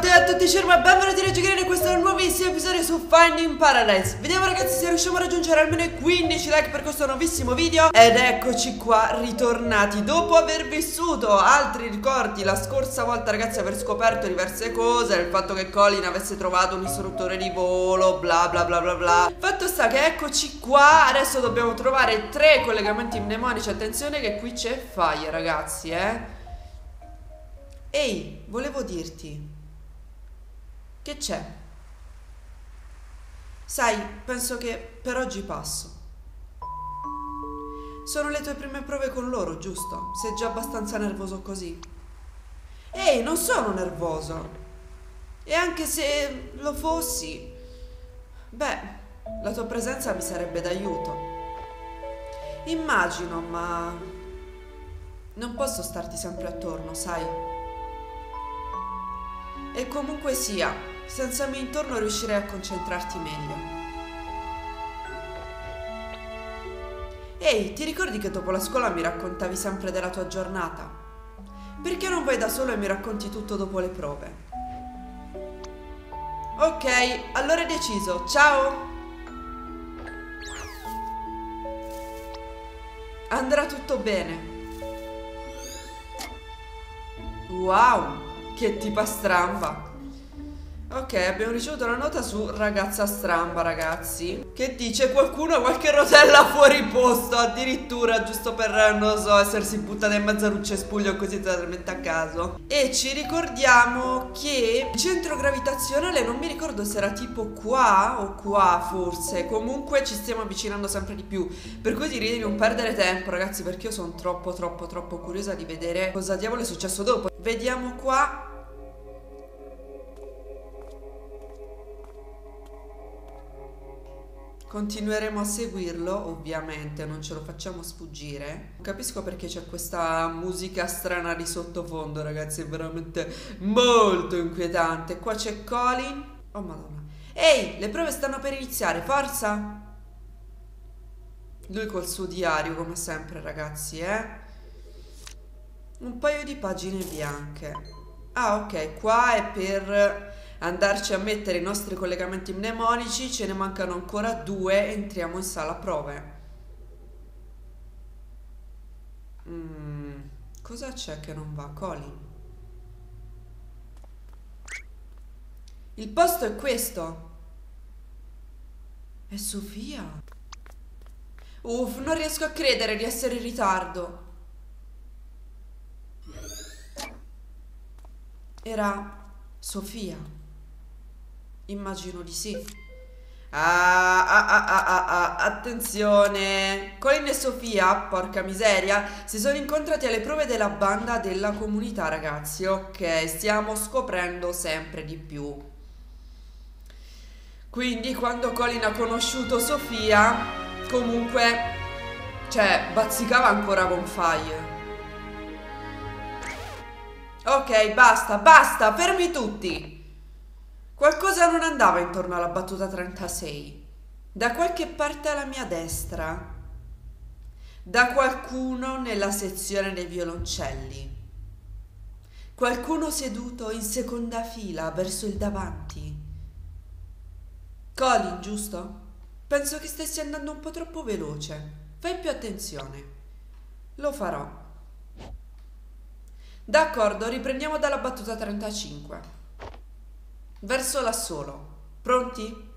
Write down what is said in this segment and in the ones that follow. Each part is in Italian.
te e a tutti Sherma, benvenuti a giocare in questo nuovissimo episodio su Finding Paradise. Vediamo ragazzi se riusciamo a raggiungere almeno i 15 like per questo nuovissimo video. Ed eccoci qua ritornati. Dopo aver vissuto altri ricordi la scorsa volta ragazzi aver scoperto diverse cose Il fatto che Colin avesse trovato un istruttore di volo bla bla bla bla bla. Fatto sta che eccoci qua Adesso dobbiamo trovare tre collegamenti mnemonici. Attenzione che qui c'è fire ragazzi eh. Ehi, volevo dirti che c'è? Sai, penso che per oggi passo. Sono le tue prime prove con loro, giusto? Sei già abbastanza nervoso così. Ehi, non sono nervoso. E anche se lo fossi, beh, la tua presenza mi sarebbe d'aiuto. Immagino, ma non posso starti sempre attorno, sai? E comunque sia, senza me intorno riuscirei a concentrarti meglio. Ehi, ti ricordi che dopo la scuola mi raccontavi sempre della tua giornata? Perché non vai da solo e mi racconti tutto dopo le prove? Ok, allora è deciso. Ciao! Andrà tutto bene. Wow, che tipa stramba. Ok, abbiamo ricevuto una nota su ragazza stramba, ragazzi. Che dice qualcuno ha qualche rotella fuori posto, addirittura, giusto per, non so, essersi buttata in mezzo a un cespuglio così totalmente a caso. E ci ricordiamo che il centro gravitazionale, non mi ricordo se era tipo qua o qua forse. Comunque ci stiamo avvicinando sempre di più. Per cui direi di non perdere tempo, ragazzi, perché io sono troppo, troppo, troppo curiosa di vedere cosa diavolo è successo dopo. Vediamo qua Continueremo a seguirlo, ovviamente, non ce lo facciamo sfuggire. Capisco perché c'è questa musica strana di sottofondo, ragazzi, è veramente molto inquietante. Qua c'è Colin. Oh madonna. Ehi, le prove stanno per iniziare, forza! Lui col suo diario, come sempre, ragazzi, eh? Un paio di pagine bianche. Ah, ok, qua è per andarci a mettere i nostri collegamenti mnemonici, ce ne mancano ancora due, entriamo in sala prove. Mm, cosa c'è che non va, Colin? Il posto è questo. È Sofia. Uff, non riesco a credere di essere in ritardo. Era Sofia. Immagino di sì. Ah, ah, ah, ah, ah, ah, attenzione! Colin e Sofia, porca miseria, si sono incontrati alle prove della banda della comunità, ragazzi. Ok, stiamo scoprendo sempre di più. Quindi quando Colin ha conosciuto Sofia, comunque, cioè, bazzicava ancora con Fire. Ok, basta, basta, fermi tutti! Qualcosa non andava intorno alla battuta 36. Da qualche parte alla mia destra. Da qualcuno nella sezione dei violoncelli. Qualcuno seduto in seconda fila verso il davanti. Colin, giusto? Penso che stessi andando un po' troppo veloce. Fai più attenzione. Lo farò. D'accordo, riprendiamo dalla battuta 35 verso l'assolo. Pronti?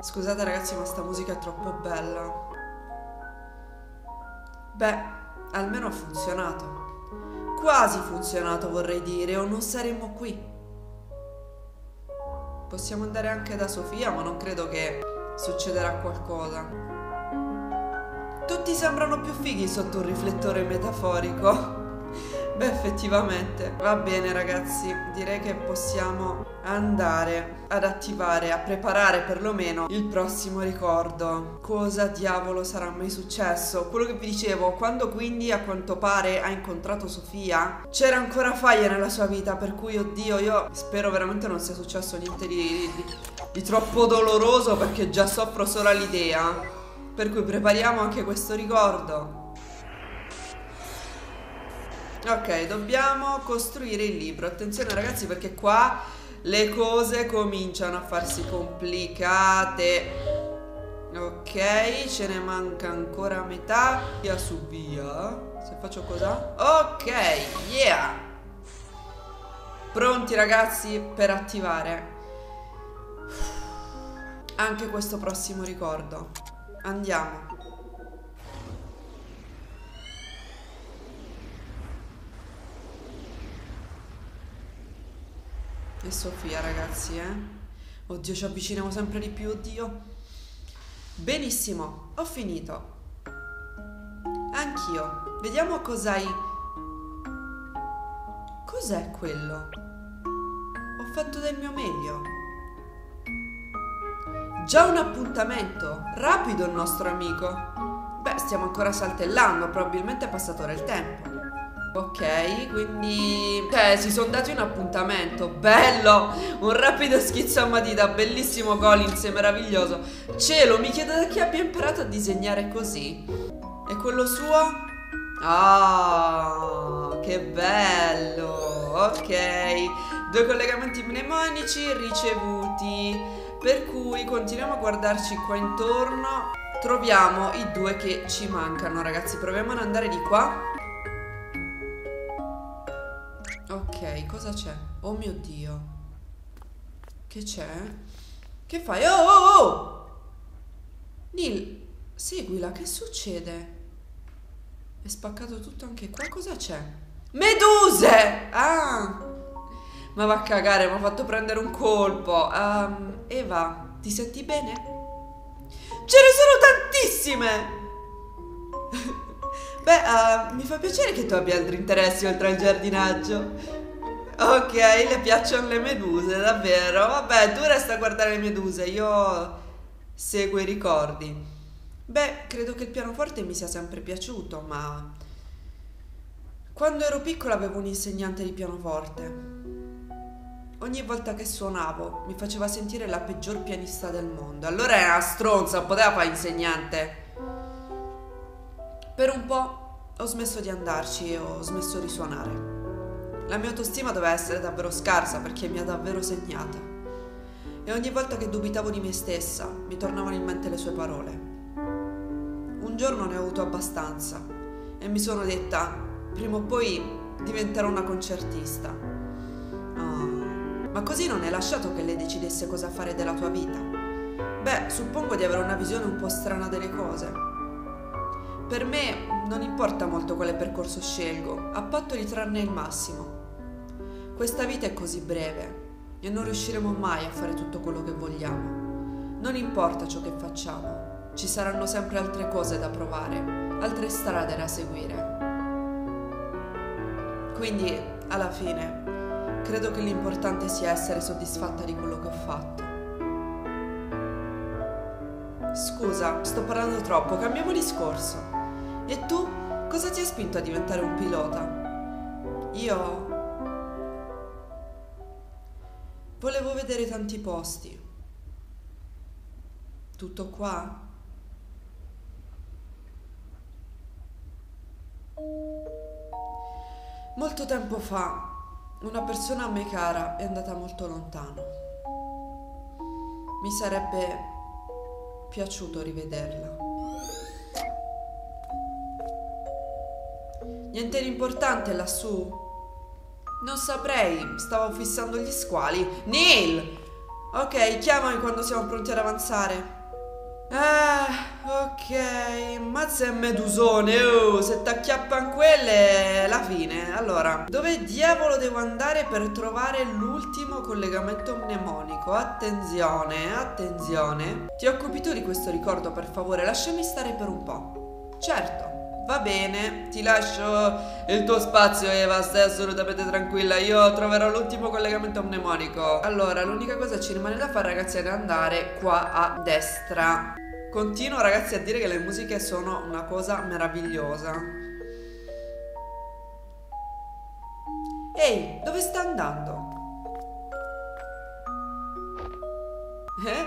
Scusate ragazzi ma sta musica è troppo bella Beh, almeno ha funzionato. Quasi funzionato vorrei dire, o non saremmo qui. Possiamo andare anche da Sofia, ma non credo che succederà qualcosa. Tutti sembrano più fighi sotto un riflettore metaforico. Beh, effettivamente. Va bene, ragazzi. Direi che possiamo andare ad attivare, a preparare perlomeno il prossimo ricordo. Cosa diavolo sarà mai successo? Quello che vi dicevo, quando quindi a quanto pare ha incontrato Sofia, c'era ancora Faglia nella sua vita, per cui, oddio, io spero veramente non sia successo niente di, di, di troppo doloroso perché già soffro solo all'idea. Per cui prepariamo anche questo ricordo. Ok, dobbiamo costruire il libro. Attenzione ragazzi perché qua le cose cominciano a farsi complicate. Ok, ce ne manca ancora metà. Via su via. Se faccio cosa? Ok, yeah. Pronti ragazzi per attivare anche questo prossimo ricordo. Andiamo. E Sofia, ragazzi, eh? Oddio, ci avviciniamo sempre di più, oddio. Benissimo, ho finito. Anch'io. Vediamo cos'hai... Cos'è quello? Ho fatto del mio meglio. Già un appuntamento. Rapido il nostro amico. Beh, stiamo ancora saltellando, probabilmente è passato del tempo. Ok, quindi cioè, si sono dati un appuntamento bello, un rapido schizzo a matita, bellissimo Collins, meraviglioso. Cielo, mi chiedo da chi abbia imparato a disegnare così. E quello suo? Ah, che bello. Ok, due collegamenti mnemonici ricevuti. Per cui continuiamo a guardarci qua intorno. Troviamo i due che ci mancano, ragazzi. Proviamo ad andare di qua. Cosa c'è? Oh mio Dio. Che c'è? Che fai? Oh, oh, oh! Neil, seguila, che succede? È spaccato tutto anche qua, cosa c'è? Meduse! Ah! Ma va a cagare, mi ha fatto prendere un colpo. Um, Eva, ti senti bene? Ce ne sono tantissime! Beh, uh, mi fa piacere che tu abbia altri interessi oltre al giardinaggio. Ok, le piacciono le meduse, davvero? Vabbè, tu resta a guardare le meduse, io seguo i ricordi. Beh, credo che il pianoforte mi sia sempre piaciuto, ma... Quando ero piccola avevo un insegnante di pianoforte. Ogni volta che suonavo mi faceva sentire la peggior pianista del mondo. Allora era una stronza, poteva fare insegnante. Per un po' ho smesso di andarci e ho smesso di suonare. La mia autostima doveva essere davvero scarsa perché mi ha davvero segnata. E ogni volta che dubitavo di me stessa mi tornavano in mente le sue parole. Un giorno ne ho avuto abbastanza e mi sono detta, prima o poi diventerò una concertista. Oh. Ma così non hai lasciato che lei decidesse cosa fare della tua vita? Beh, suppongo di avere una visione un po' strana delle cose. Per me non importa molto quale percorso scelgo, a patto di trarne il massimo. Questa vita è così breve e non riusciremo mai a fare tutto quello che vogliamo. Non importa ciò che facciamo, ci saranno sempre altre cose da provare, altre strade da seguire. Quindi, alla fine, credo che l'importante sia essere soddisfatta di quello che ho fatto. Scusa, sto parlando troppo, cambiamo discorso. E tu? Cosa ti ha spinto a diventare un pilota? Io... Volevo vedere tanti posti. Tutto qua? Molto tempo fa una persona a me cara è andata molto lontano. Mi sarebbe piaciuto rivederla. Niente di importante lassù? Non saprei, stavo fissando gli squali. Neil! Ok, chiamami quando siamo pronti ad avanzare. Ah, ok. Mazza e medusone. Oh, se t'acchiappano quelle è la fine. Allora, dove diavolo devo andare per trovare l'ultimo collegamento mnemonico? Attenzione, attenzione. Ti occupi tu di questo ricordo, per favore. Lasciami stare per un po'. Certo. Va bene, ti lascio il tuo spazio Eva, stai assolutamente tranquilla, io troverò l'ultimo collegamento mnemonico. Allora, l'unica cosa che ci rimane da fare ragazzi è andare qua a destra. Continuo ragazzi a dire che le musiche sono una cosa meravigliosa. Ehi, dove sta andando? Eh?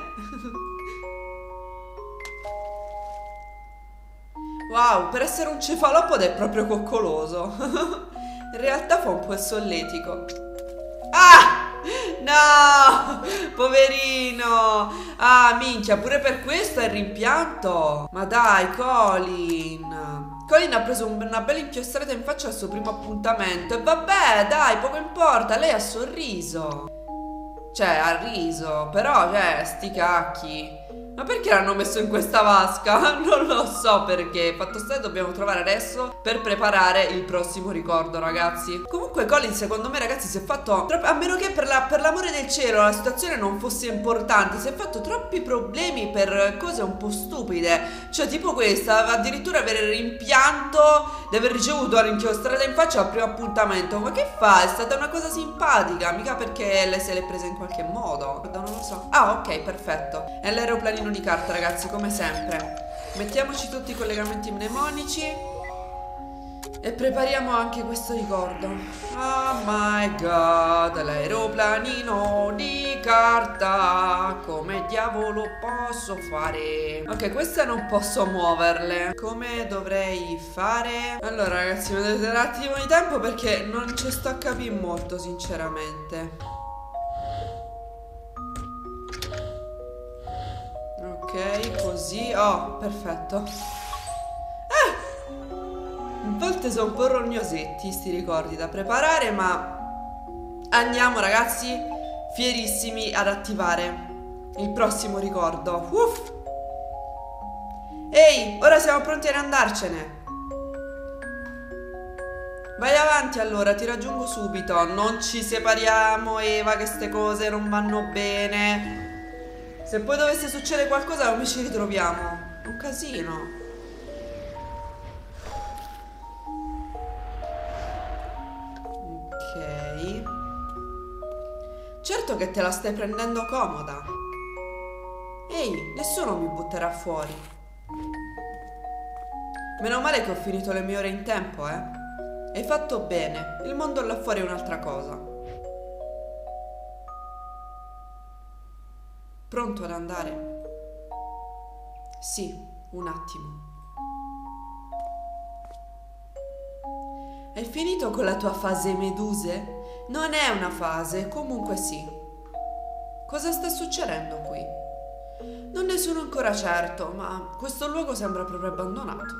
Wow, per essere un cefalopode è proprio coccoloso. In realtà fa un po' il solletico. Ah! No! Poverino! Ah, minchia, pure per questo è il rimpianto. Ma dai, Colin. Colin ha preso una bella inchiostrata in faccia al suo primo appuntamento. E vabbè, dai, poco importa, lei ha sorriso. Cioè, ha riso, però, cioè, sti cacchi. Ma perché l'hanno messo in questa vasca? Non lo so perché. Fatto sta dobbiamo trovare adesso per preparare il prossimo ricordo, ragazzi. Comunque Colin, secondo me, ragazzi, si è fatto... A meno che per, la, l'amore del cielo la situazione non fosse importante, si è fatto troppi problemi per cose un po' stupide. Cioè, tipo questa, addirittura avere rimpianto di aver ricevuto l'inchiostrata in faccia al primo appuntamento. Ma che fa? È stata una cosa simpatica, mica perché lei se l'è presa in qualche modo. Guarda, non lo so. Ah, ok, perfetto. È l'aeroplanino di carta ragazzi come sempre. Mettiamoci tutti i collegamenti mnemonici e prepariamo anche questo ricordo. Oh my god L'aeroplanino di carta. Come diavolo posso fare? Ok queste non posso muoverle. Come dovrei fare? Allora ragazzi mi date un attimo di tempo Perché non ci sto a capire molto sinceramente Ok, così. Oh, perfetto. Ah! A volte sono un po' rognosetti sti ricordi da preparare, ma andiamo ragazzi fierissimi ad attivare il prossimo ricordo. Uff! Ehi, ora siamo pronti ad andarcene. Vai avanti allora, ti raggiungo subito. Non ci separiamo, Eva, che queste cose non vanno bene. Se poi dovesse succedere qualcosa come ci ritroviamo? Un casino. Ok. Certo che te la stai prendendo comoda. Ehi, nessuno mi butterà fuori. Meno male che ho finito le mie ore in tempo, eh. Hai fatto bene. Il mondo là fuori è un'altra cosa. Pronto ad andare? Sì, un attimo. Hai finito con la tua fase meduse? Non è una fase, comunque sì. Cosa sta succedendo qui? Non ne sono ancora certo, ma questo luogo sembra proprio abbandonato.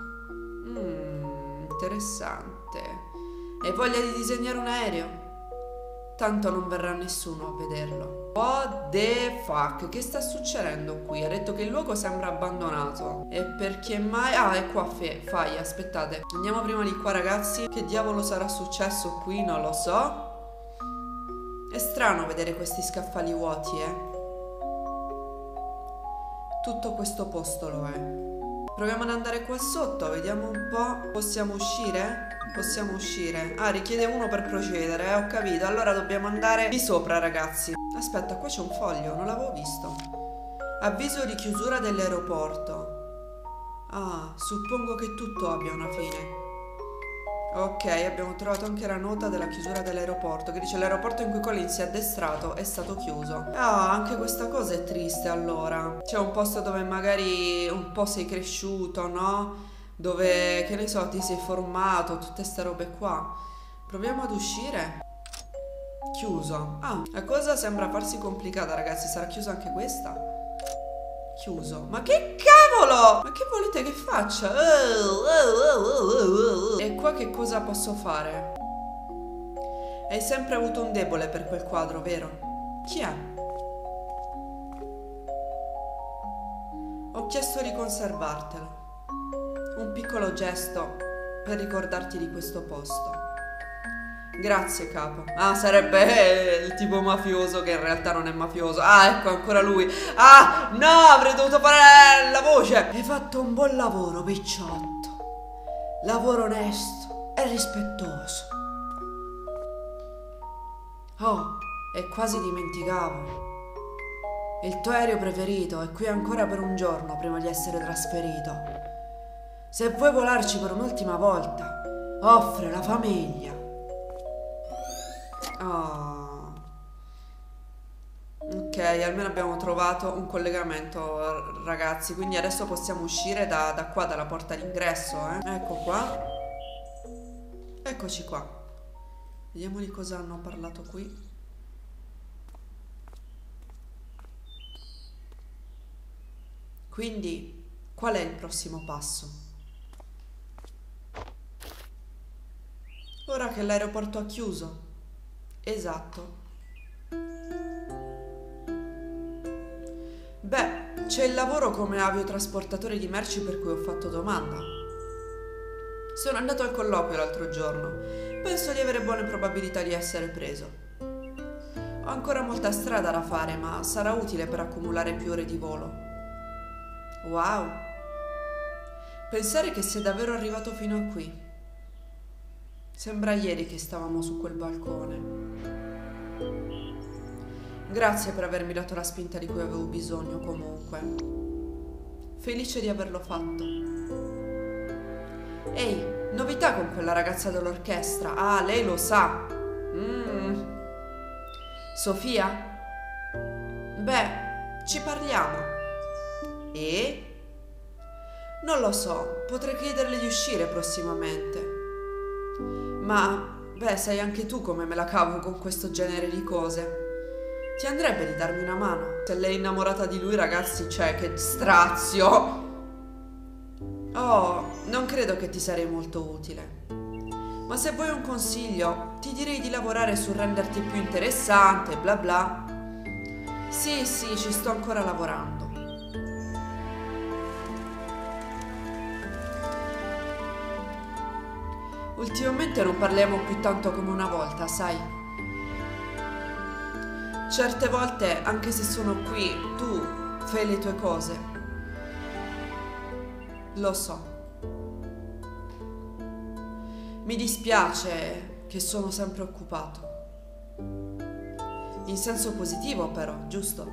Mmm, interessante. Hai voglia di disegnare un aereo? Tanto non verrà nessuno a vederlo. What the fuck? Che sta succedendo qui? Ha detto che il luogo sembra abbandonato. E perché mai... Ah, è qua Fai, aspettate. Andiamo prima di qua, ragazzi. Che diavolo sarà successo qui? Non lo so. È strano vedere questi scaffali vuoti, eh. Tutto questo posto lo è. Proviamo ad andare qua sotto, vediamo un po'. Possiamo uscire? Possiamo uscire. Ah, richiede uno per procedere, eh, ho capito. Allora dobbiamo andare di sopra, ragazzi. Aspetta, qua c'è un foglio, non l'avevo visto. Avviso di chiusura dell'aeroporto. Ah, suppongo che tutto abbia una fine. Ok, abbiamo trovato anche la nota della chiusura dell'aeroporto che dice l'aeroporto in cui Colin si è addestrato è stato chiuso. Ah, anche questa cosa è triste allora. C'è un posto dove magari un po' sei cresciuto, no? dove, che ne so, ti sei formato, tutte queste robe qua. Proviamo ad uscire. Chiuso. Ah, la cosa sembra farsi complicata, ragazzi. Sarà chiusa anche questa? Chiuso. Ma che cavolo! Ma che volete che faccia? E qua che cosa posso fare? Hai sempre avuto un debole per quel quadro, vero? Chi è? Ho chiesto di conservartelo un piccolo gesto per ricordarti di questo posto. Grazie capo. Ah, sarebbe il tipo mafioso che in realtà non è mafioso. Ah, ecco ancora lui. Ah, no, avrei dovuto fare la voce. Hai fatto un buon lavoro, picciotto. lavoro onesto e rispettoso. Oh, e quasi dimenticavo. Il tuo aereo preferito è qui ancora per un giorno prima di essere trasferito. Se vuoi volarci per un'ultima volta, offre la famiglia. Oh. Ok, almeno abbiamo trovato un collegamento, ragazzi. Quindi adesso possiamo uscire da, da qua, dalla porta d'ingresso. Eh? Ecco qua. Eccoci qua. Vediamo di cosa hanno parlato qui. Quindi, qual è il prossimo passo? Ora che l'aeroporto ha chiuso. Esatto. Beh, c'è il lavoro come aviotrasportatore di merci per cui ho fatto domanda. Sono andato al colloquio l'altro giorno. Penso di avere buone probabilità di essere preso. Ho ancora molta strada da fare, ma sarà utile per accumulare più ore di volo. Wow! Pensare che sei davvero arrivato fino a qui. Sembra ieri che stavamo su quel balcone. Grazie per avermi dato la spinta di cui avevo bisogno comunque. Felice di averlo fatto. Ehi, novità con quella ragazza dell'orchestra. Ah, lei lo sa. Mm. Sofia? Beh, ci parliamo. E? Non lo so, potrei chiederle di uscire prossimamente. Ma, beh, sai anche tu come me la cavo con questo genere di cose. Ti andrebbe di darmi una mano? Se lei è innamorata di lui, ragazzi, cioè, che strazio! Oh, non credo che ti sarei molto utile. Ma se vuoi un consiglio, ti direi di lavorare su renderti più interessante, bla bla. Sì, sì, ci sto ancora lavorando. Ultimamente non parliamo più tanto come una volta, sai? Certe volte, anche se sono qui, tu fai le tue cose. Lo so. Mi dispiace che sono sempre occupato. In senso positivo però, giusto?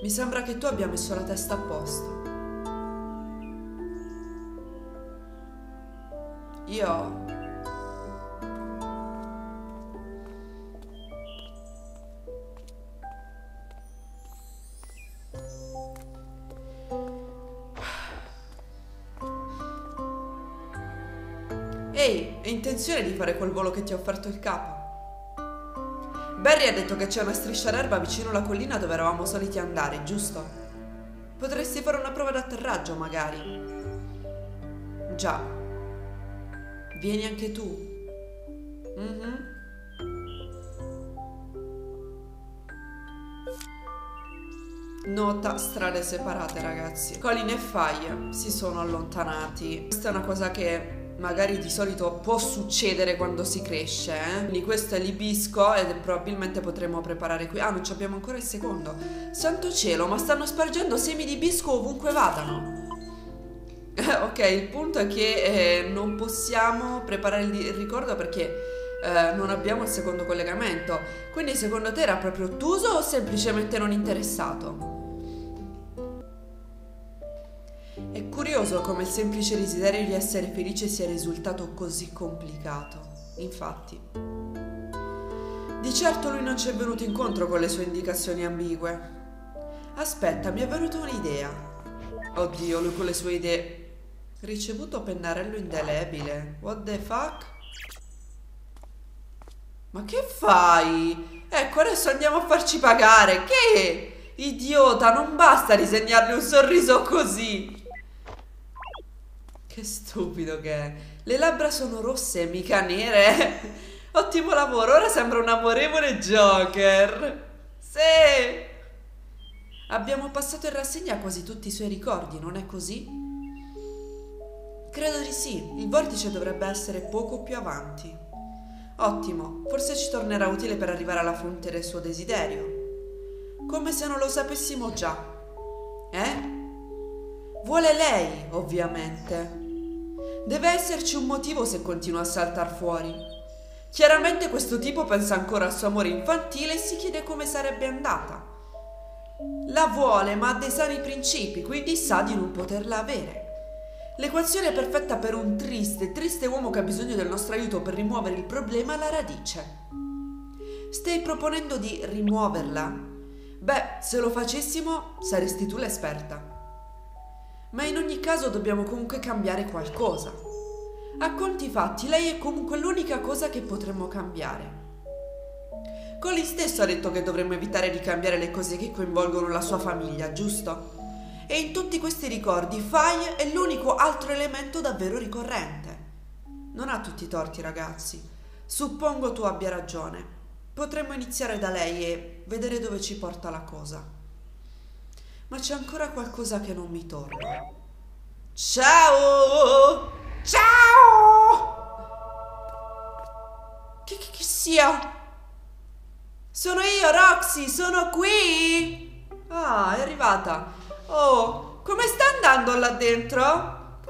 Mi sembra che tu abbia messo la testa a posto. Io... intenzione di fare quel volo che ti ha offerto il capo? Barry ha detto che c'è una striscia d'erba vicino alla collina dove eravamo soliti andare, giusto? Potresti fare una prova d'atterraggio, magari. Già, Vieni anche tu. Mm-hmm. Nota strade separate ragazzi. Colin e Faye si sono allontanati. Questa è una cosa che magari di solito può succedere quando si cresce. Eh? Quindi questo è l'ibisco e probabilmente potremo preparare qui. Ah, non abbiamo ancora il secondo. Santo cielo, ma stanno spargendo semi di ibisco ovunque vadano. ok, il punto è che eh, non possiamo preparare il ricordo perché eh, non abbiamo il secondo collegamento. Quindi secondo te era proprio ottuso o semplicemente non interessato? Curioso come il semplice desiderio di essere felice sia risultato così complicato. Infatti. Di certo lui non ci è venuto incontro con le sue indicazioni ambigue. Aspetta, mi è venuta un'idea. Oddio, lui con le sue idee Ricevuto pennarello indelebile. What the fuck? Ma che fai? Ecco, adesso andiamo a farci pagare. Che? Idiota, non basta disegnargli un sorriso così. Che stupido che è. Le labbra sono rosse, mica nere. Ottimo lavoro, ora sembra un amorevole Joker. Sì. Abbiamo passato in rassegna quasi tutti i suoi ricordi, non è così? Credo di sì, il vortice dovrebbe essere poco più avanti. Ottimo, forse ci tornerà utile per arrivare alla fonte del suo desiderio. Come se non lo sapessimo già. Eh? Vuole lei, ovviamente. Deve esserci un motivo se continua a saltar fuori. Chiaramente questo tipo pensa ancora al suo amore infantile e si chiede come sarebbe andata. La vuole, ma ha dei sani principi, quindi sa di non poterla avere. L'equazione perfetta per un triste, triste uomo che ha bisogno del nostro aiuto per rimuovere il problema è la radice. Stai proponendo di rimuoverla? Beh, se lo facessimo saresti tu l'esperta. Ma in ogni caso dobbiamo comunque cambiare qualcosa. A conti fatti, lei è comunque l'unica cosa che potremmo cambiare. Colli stesso ha detto che dovremmo evitare di cambiare le cose che coinvolgono la sua famiglia, giusto? E in tutti questi ricordi, Fai è l'unico altro elemento davvero ricorrente. Non ha tutti i torti, ragazzi. Suppongo tu abbia ragione. Potremmo iniziare da lei e vedere dove ci porta la cosa. Ma c'è ancora qualcosa che non mi torna. Ciao! Ciao! Che, che, che sia? Sono io, Roxy, sono qui! Ah, è arrivata. Oh, come sta andando là dentro?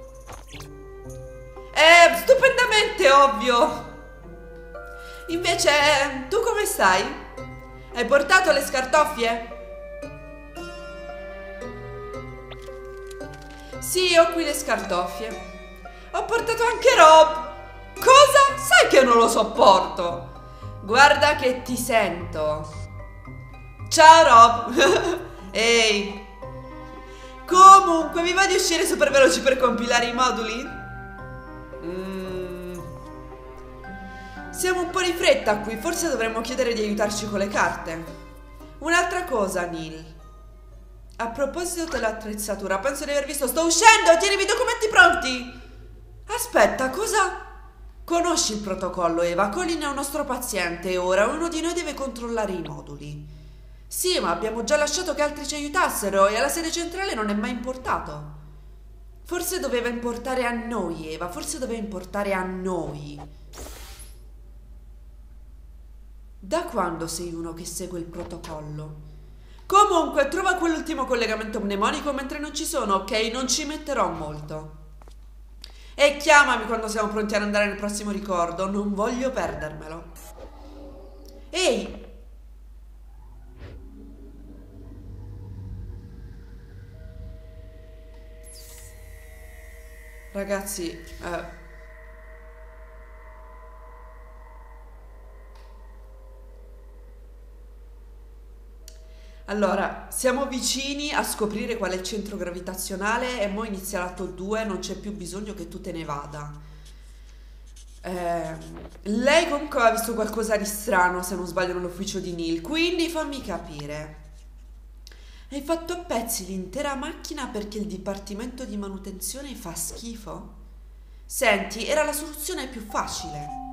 Eh, stupendamente, ovvio. Invece, tu come stai? Hai portato le scartoffie? Sì, ho qui le scartoffie. Ho portato anche Rob. Cosa? Sai che non lo sopporto. Guarda che ti sento. Ciao Rob. Ehi. Comunque, vi va di uscire super veloci per compilare i moduli? Siamo un po' di fretta qui, forse dovremmo chiedere di aiutarci con le carte. Un'altra cosa, Neil. A proposito dell'attrezzatura, penso di aver visto... Sto uscendo! Tienimi i documenti pronti! Aspetta, cosa... Conosci il protocollo, Eva. Colin è un nostro paziente ora uno di noi deve controllare i moduli. Sì, ma abbiamo già lasciato che altri ci aiutassero e alla sede centrale non è mai importato. Forse doveva importare a noi, Eva. Forse doveva importare a noi. Da quando sei uno che segue il protocollo? Comunque, trova quell'ultimo collegamento mnemonico mentre non ci sono, ok? Non ci metterò molto. E chiamami quando siamo pronti ad andare nel prossimo ricordo, non voglio perdermelo. Ehi! Ragazzi, eh, Allora, siamo vicini a scoprire qual è il centro gravitazionale e mo inizia l'atto 2, non c'è più bisogno che tu te ne vada. Eh, lei comunque aveva visto qualcosa di strano, se non sbaglio, nell'ufficio di Neil, quindi fammi capire. Hai fatto a pezzi l'intera macchina perché il dipartimento di manutenzione fa schifo? Senti, era la soluzione più facile.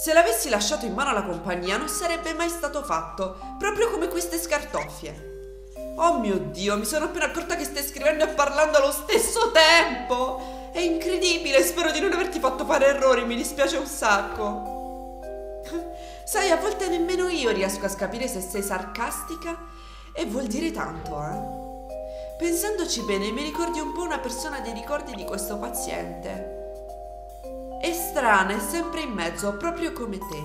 Se l'avessi lasciato in mano alla compagnia non sarebbe mai stato fatto, proprio come queste scartoffie. Oh mio Dio, mi sono appena accorta che stai scrivendo e parlando allo stesso tempo! È incredibile, spero di non averti fatto fare errori, mi dispiace un sacco. Sai, a volte nemmeno io riesco a capire se sei sarcastica e vuol dire tanto, eh? Pensandoci bene, mi ricordi un po' una persona dei ricordi di questo paziente. È sempre in mezzo, proprio come te.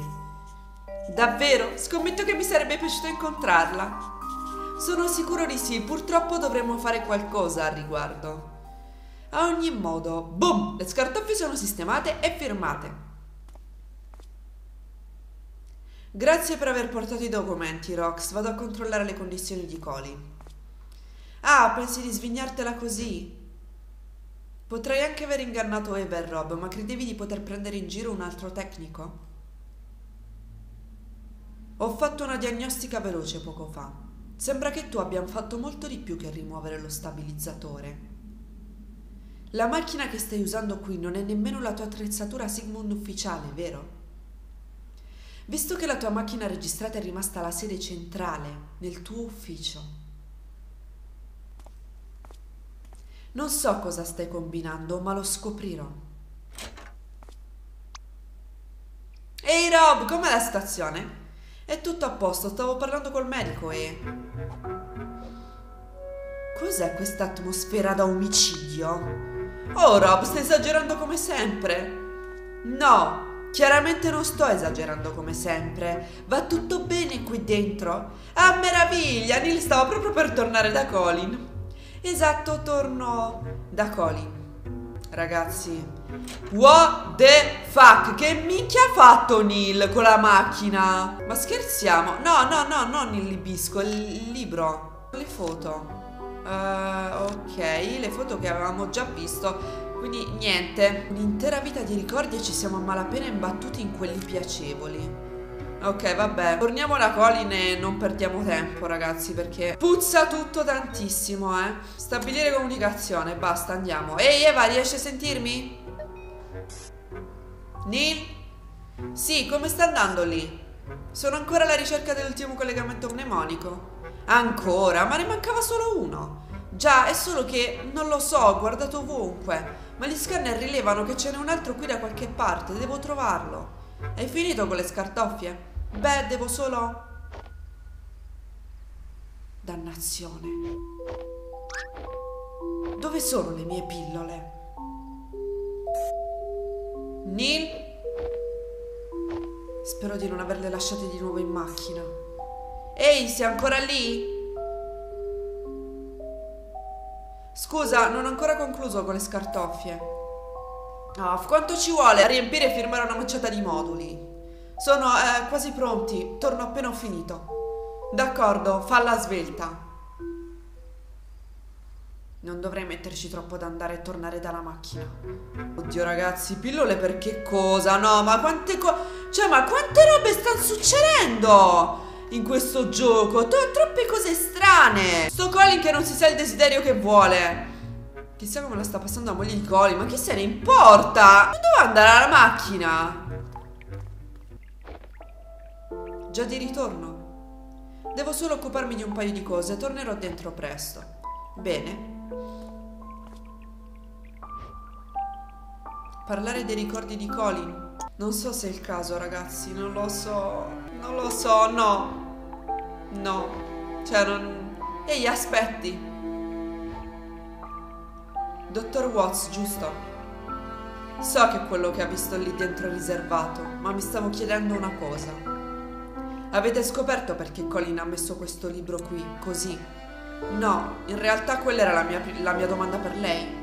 Davvero? Scommetto che mi sarebbe piaciuto incontrarla. Sono sicuro di sì, purtroppo dovremmo fare qualcosa al riguardo. A ogni modo, boom, le scartoffie sono sistemate e firmate. Grazie per aver portato i documenti, Rox. Vado a controllare le condizioni di Colin. Ah, pensi di svignartela così? Potrei anche aver ingannato Eva Rob, ma credevi di poter prendere in giro un altro tecnico? Ho fatto una diagnostica veloce poco fa. Sembra che tu abbia fatto molto di più che rimuovere lo stabilizzatore. La macchina che stai usando qui non è nemmeno la tua attrezzatura Sigmund ufficiale, vero? Visto che la tua macchina registrata è rimasta alla sede centrale, nel tuo ufficio, Non so cosa stai combinando, ma lo scoprirò. Ehi Rob, com'è la situazione? È tutto a posto, stavo parlando col medico e... Cos'è questa atmosfera da omicidio? Oh Rob, stai esagerando come sempre. No, chiaramente non sto esagerando come sempre. Va tutto bene qui dentro. Ah, meraviglia! Neil stava proprio per tornare da Colin. Esatto, torno da Colin. Ragazzi, what the fuck? Che minchia ha fatto Neil con la macchina? Ma scherziamo? No, no, no, non il libisco, il libro. Le foto. Uh, ok, le foto che avevamo già visto. Quindi niente, un'intera vita di ricordi e ci siamo a malapena imbattuti in quelli piacevoli. Ok, vabbè. Torniamo alla Colin e non perdiamo tempo, ragazzi, perché puzza tutto tantissimo, eh. Stabilire comunicazione, basta, andiamo. Ehi, Eva, riesci a sentirmi? Neil? Sì, come sta andando lì? Sono ancora alla ricerca dell'ultimo collegamento pneumonico. Ancora? Ma ne mancava solo uno. Già, è solo che non lo so, ho guardato ovunque. Ma gli scanner rilevano che ce n'è un altro qui da qualche parte, devo trovarlo. Hai finito con le scartoffie? Beh, devo solo... Dannazione. Dove sono le mie pillole? Neil? Spero di non averle lasciate di nuovo in macchina. Ehi, sei ancora lì? Scusa, non ho ancora concluso con le scartoffie. Ah, quanto ci vuole a riempire e firmare una manciata di moduli? Sono eh, quasi pronti, torno appena ho finito. D'accordo, falla svelta. Non dovrei metterci troppo ad andare e tornare dalla macchina. Oddio ragazzi, pillole per che cosa? No, ma quante cose... Cioè, ma quante robe stanno succedendo? in questo gioco. T troppe cose strane. Sto Colin che non si sa il desiderio che vuole. Chissà come la sta passando la moglie di Colin, ma chi se ne importa? Dove andare alla macchina? Già di ritorno. Devo solo occuparmi di un paio di cose, tornerò dentro presto. Bene. Parlare dei ricordi di Colin? Non so se è il caso, ragazzi, non lo so. Non lo so, no. No, cioè non... Ehi, aspetti. Dottor Watts, giusto? So che quello che ha visto lì dentro è riservato, ma mi stavo chiedendo una cosa. Avete scoperto perché Colin ha messo questo libro qui, così? No, in realtà quella era la mia, la mia domanda per lei.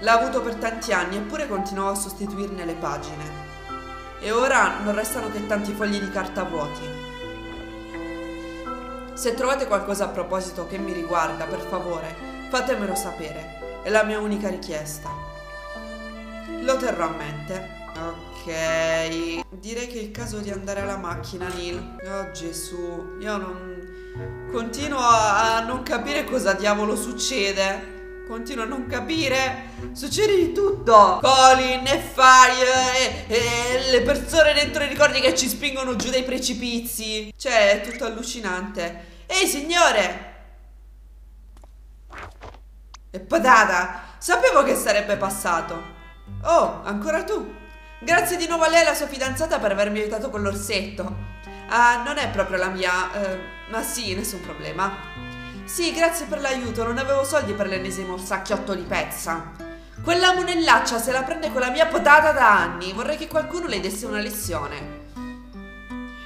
L'ha avuto per tanti anni eppure continuò a sostituirne le pagine. E ora non restano che tanti fogli di carta vuoti. Se trovate qualcosa a proposito che mi riguarda, per favore, fatemelo sapere. È la mia unica richiesta. Lo terrò a mente. Ok. Direi che è il caso di andare alla macchina, Neil. Oh Gesù, io non... Continuo a non capire cosa diavolo succede. Continuo a non capire. Succede di tutto. Colin e Fire e, e, le persone dentro i ricordi che ci spingono giù dai precipizi. Cioè, è tutto allucinante. Ehi, signore! E patata! Sapevo che sarebbe passato. Oh, ancora tu. Grazie di nuovo a lei e alla sua fidanzata per avermi aiutato con l'orsetto. Ah, non è proprio la mia... Eh, ma sì, nessun problema. Sì, grazie per l'aiuto, non avevo soldi per l'ennesimo sacchiotto di pezza. Quella monellaccia se la prende con la mia potata da anni. Vorrei che qualcuno le desse una lezione.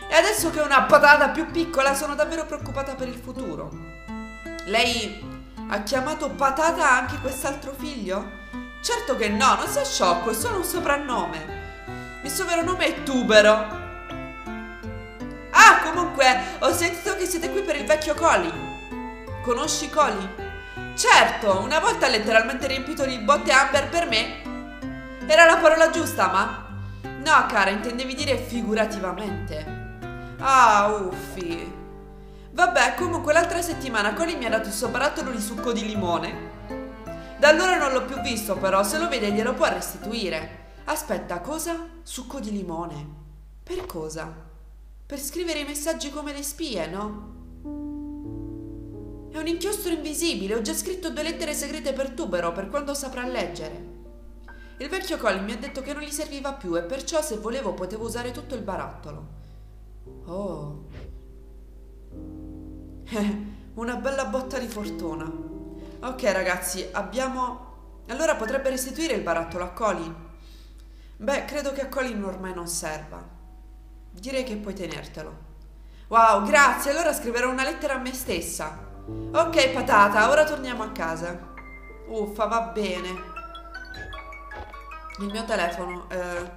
E adesso che ho una patata più piccola sono davvero preoccupata per il futuro. Lei ha chiamato patata anche quest'altro figlio? Certo che no, non sia sciocco, è solo un soprannome. Il suo vero nome è Tubero. Ah, comunque, ho sentito che siete qui per il vecchio Colin. Conosci Coli? Certo, una volta ha letteralmente riempito di botte Amber per me. Era la parola giusta, ma... No, cara, intendevi dire figurativamente. Ah, uffi. Vabbè, comunque l'altra settimana Colin mi ha dato il suo barattolo di succo di limone. Da allora non l'ho più visto, però se lo vede glielo può restituire. Aspetta, cosa? Succo di limone. Per cosa? Per scrivere i messaggi come le spie, no? È un inchiostro invisibile, ho già scritto due lettere segrete per Tubero per quando saprà leggere. Il vecchio Colin mi ha detto che non gli serviva più e perciò se volevo potevo usare tutto il barattolo. Oh. Una bella botta di fortuna. Ok ragazzi, abbiamo... Allora potrebbe restituire il barattolo a Colin? Beh, credo che a Colin ormai non serva. Direi che puoi tenertelo. Wow, grazie, allora scriverò una lettera a me stessa. Ok, patata, ora torniamo a casa. Uffa, va bene. Il mio telefono. Eh.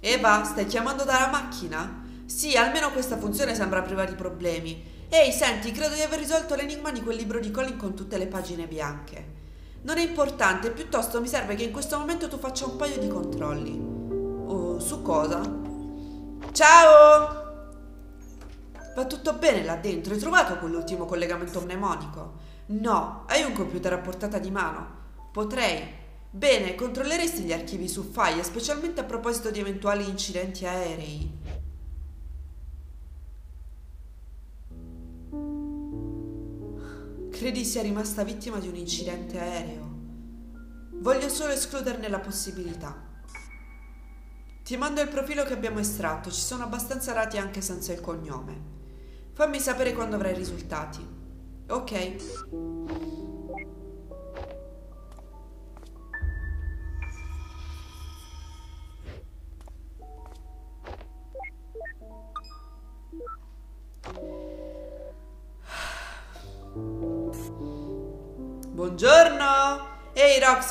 Eva, stai chiamando dalla macchina? Sì, almeno questa funzione sembra priva di problemi. Ehi, senti, credo di aver risolto l'enigma di quel libro di Colin con tutte le pagine bianche. Non è importante, piuttosto mi serve che in questo momento tu faccia un paio di controlli. Oh, su cosa? Ciao! Va tutto bene là dentro? Hai trovato quell'ultimo collegamento mnemonico? No, hai un computer a portata di mano? Potrei. Bene, controlleresti gli archivi su file, specialmente a proposito di eventuali incidenti aerei. Credi sia rimasta vittima di un incidente aereo? Voglio solo escluderne la possibilità. Ti mando il profilo che abbiamo estratto, ci sono abbastanza dati anche senza il cognome. Fammi sapere quando avrai i risultati. Ok.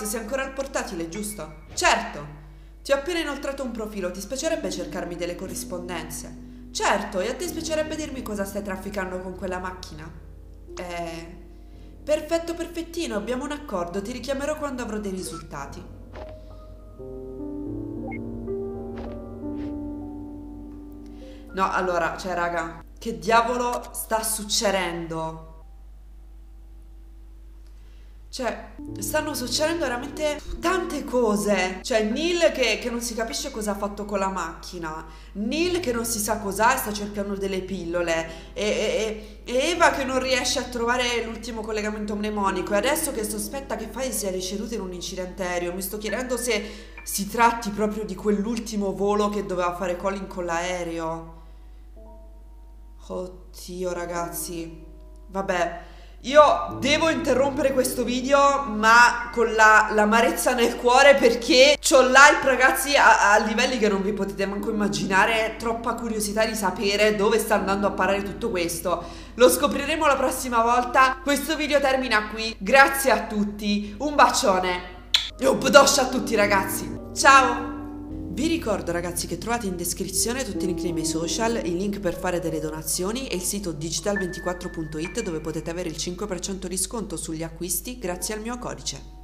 Sei ancora al portatile, giusto? Certo! Ti ho appena inoltrato un profilo, ti spiacerebbe cercarmi delle corrispondenze? Certo, e a te spiacerebbe dirmi cosa stai trafficando con quella macchina? Eh... Perfetto, perfettino, abbiamo un accordo, ti richiamerò quando avrò dei risultati. No, allora, cioè raga, che diavolo sta succedendo? Cioè, stanno succedendo veramente tante cose. Cioè, Neil che, che, non si capisce cosa ha fatto con la macchina. Neil che non si sa cos'ha e sta cercando delle pillole. E, e, e Eva che non riesce a trovare l'ultimo collegamento mnemonico. E adesso che sospetta che Fai sia deceduto in un incidente aereo. Mi sto chiedendo se si tratti proprio di quell'ultimo volo che doveva fare Colin con l'aereo. Oddio, ragazzi. Vabbè. Io devo interrompere questo video ma con la, l'amarezza nel cuore perché ho live ragazzi a, a, livelli che non vi potete manco immaginare. Troppa curiosità di sapere dove sta andando a parare tutto questo. Lo scopriremo la prossima volta. Questo video termina qui. Grazie a tutti. Un bacione. E un pdoscia a tutti ragazzi. Ciao vi ricordo ragazzi che trovate in descrizione tutti i link nei miei social, il link per fare delle donazioni e il sito digital24.it dove potete avere il 5% di sconto sugli acquisti grazie al mio codice.